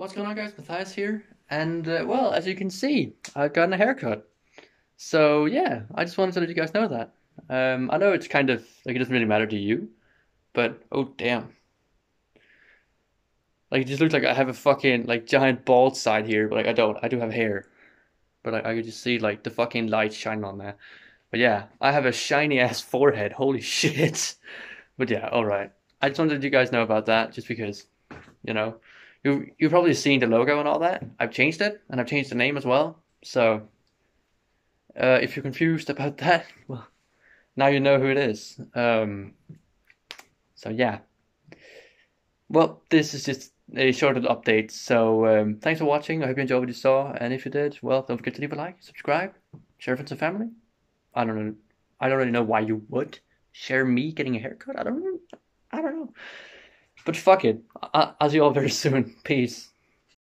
What's going on, guys? Matthias here, and uh, well, as you can see, I've gotten a haircut. So yeah, I just wanted to let you guys know that. Um, I know it's kind of like it doesn't really matter to you, but oh damn, like it just looks like I have a fucking like giant bald side here, but like I don't. I do have hair, but like, I could just see like the fucking light shining on there. But yeah, I have a shiny ass forehead. Holy shit. But yeah, all right. I just wanted you guys know about that, just because, you know. You you've probably seen the logo and all that. I've changed it and I've changed the name as well. So uh, if you're confused about that, well, now you know who it is. Um, so yeah. Well, this is just a short update. So um, thanks for watching. I hope you enjoyed what you saw, and if you did, well, don't forget to leave a like, subscribe, share friends and family. I don't know. I don't really know why you would share me getting a haircut. I don't. I don't know. But fuck it. I'll see you all very soon. Peace.